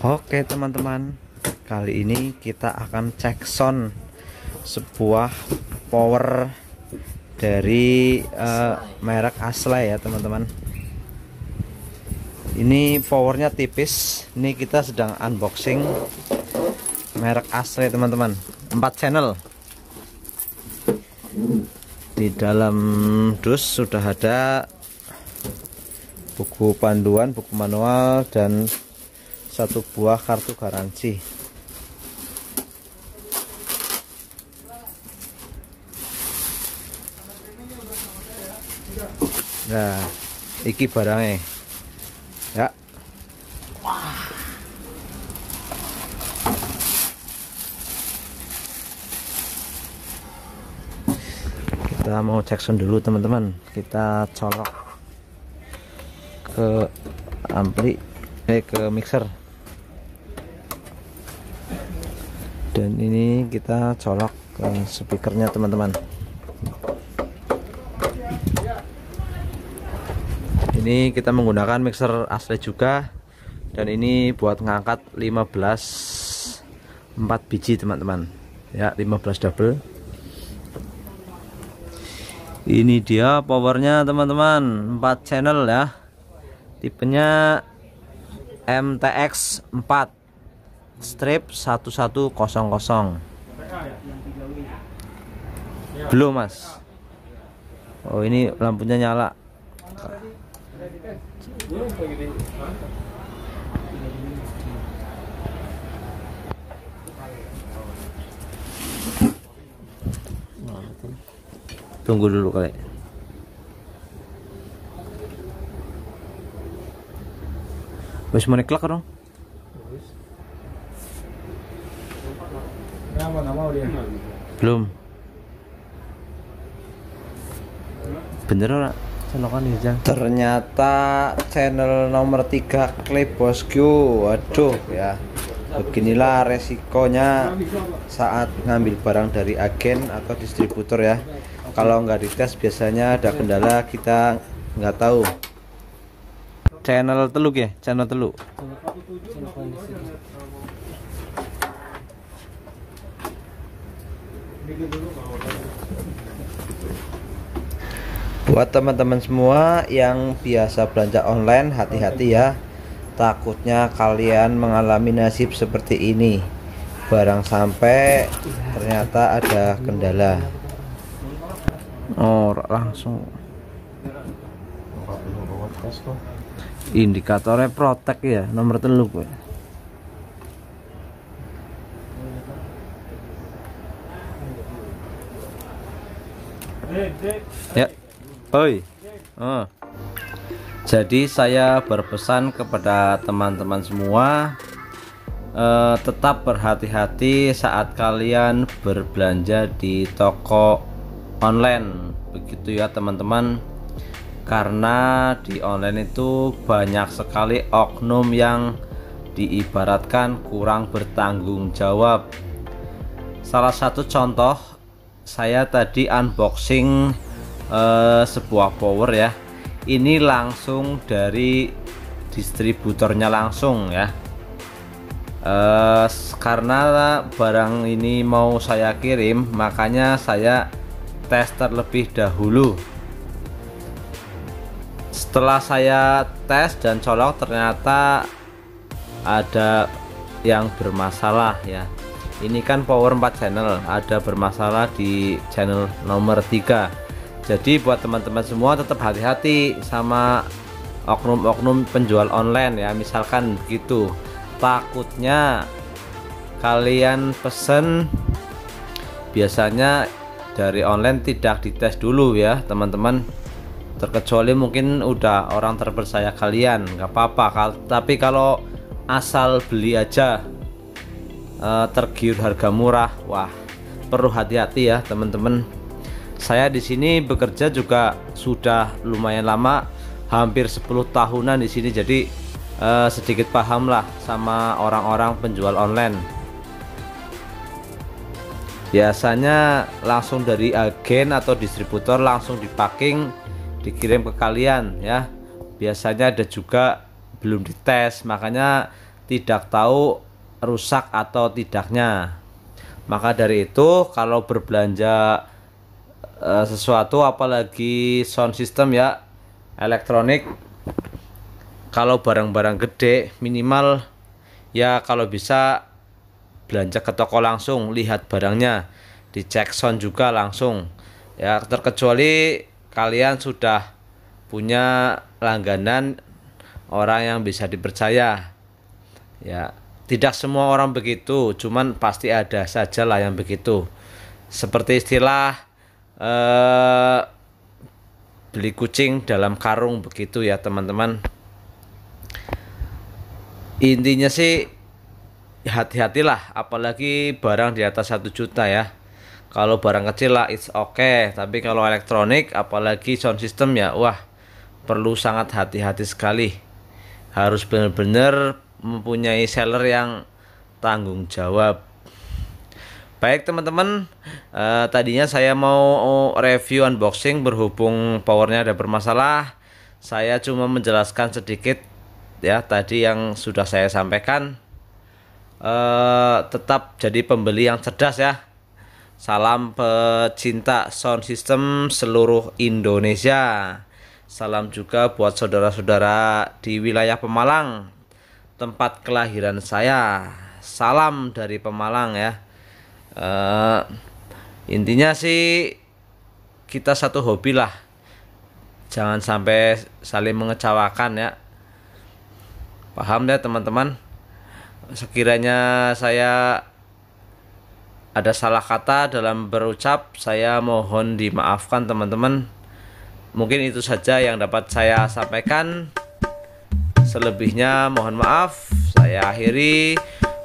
Oke teman-teman. Kali ini kita akan cek sound Sebuah power Dari uh, merek Aslay ya teman-teman. Ini powernya tipis. Ini kita sedang unboxing Merek Aslay teman-teman. 4 channel. Di dalam dus sudah ada Buku panduan, buku manual dan satu buah kartu garansi. Nah iki barangnya. Ya. Kita mau cek sound dulu teman-teman. Kita colok ke ampli eh ke mixer dan ini kita colok ke speakernya teman-teman. Ini kita menggunakan mixer asli juga. Dan ini buat ngangkat 15 4 biji teman-teman. Ya 15 double. Ini dia powernya teman-teman. 4 channel ya. Tipenya MTX 4 strip 1100 belum mas. Oh ini lampunya nyala. Tunggu dulu kali. Wes mau neklak dong belum. Bener ora? Colokan ya ternyata channel nomor 3 klip bosku waduh ya. Beginilah resikonya saat ngambil barang dari agen atau distributor ya. Kalau nggak dites biasanya ada kendala kita nggak tahu. Channel teluk ya? Channel teluk buat teman-teman semua yang biasa belanja online hati-hati ya. Takutnya kalian mengalami nasib seperti ini. Barang sampai ternyata ada kendala. Oh langsung. Indikatornya protek ya nomor teluk ya ya. Oi. Oh. jadi saya berpesan kepada teman-teman semua eh, tetap berhati-hati saat kalian berbelanja di toko online. Begitu ya teman-teman. Karena di online itu banyak sekali oknum yang diibaratkan kurang bertanggung jawab. Salah satu contoh saya tadi unboxing uh, sebuah power ya. Ini langsung dari distributornya langsung ya. Uh, karena barang ini mau saya kirim makanya saya tes terlebih dahulu. Setelah saya tes dan colok ternyata ada yang bermasalah ya. Ini kan power 4 channel ada bermasalah di channel nomor 3 jadi buat teman-teman semua tetap hati-hati sama oknum-oknum penjual online ya. Misalkan begitu. Takutnya kalian pesen biasanya dari online tidak dites dulu ya teman-teman. Terkecuali mungkin udah orang terpercaya kalian nggak apa-apa. Tapi kalau asal beli aja uh, tergiur harga murah wah perlu hati-hati ya teman-teman saya di sini bekerja juga sudah lumayan lama hampir 10 tahunan di sini jadi uh, sedikit paham lah sama orang-orang penjual online biasanya langsung dari agen atau distributor langsung dipacking dikirim ke kalian ya biasanya ada juga belum dites makanya tidak tahu rusak atau tidaknya. Maka dari itu kalau berbelanja e, sesuatu apalagi sound system ya elektronik. Kalau barang-barang gede minimal ya kalau bisa belanja ke toko langsung lihat barangnya dicek sound juga langsung. Ya terkecuali kalian sudah punya langganan orang yang bisa dipercaya. Ya tidak semua orang begitu cuman pasti ada saja lah yang begitu. Seperti istilah eh, beli kucing dalam karung begitu ya teman-teman. Intinya sih hati-hatilah apalagi barang di atas satu juta ya. Kalau barang kecil lah it's okay. Tapi kalau elektronik apalagi sound system ya wah perlu sangat hati-hati sekali. Harus benar-benar mempunyai seller yang tanggung jawab Baik teman-teman, uh, tadinya saya mau review unboxing berhubung powernya ada bermasalah. Saya cuma menjelaskan sedikit ya tadi yang sudah saya sampaikan. Uh, tetap jadi pembeli yang cerdas ya. Salam pecinta sound system seluruh Indonesia. Salam juga buat saudara-saudara di wilayah Pemalang, tempat kelahiran saya. Salam dari Pemalang ya uh, intinya sih kita satu hobi lah. Jangan sampai saling mengecewakan ya. Paham ya teman-teman? Sekiranya saya ada salah kata dalam berucap saya mohon dimaafkan teman-teman. Mungkin itu saja yang dapat saya sampaikan. Selebihnya mohon maaf. Saya akhiri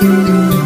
Música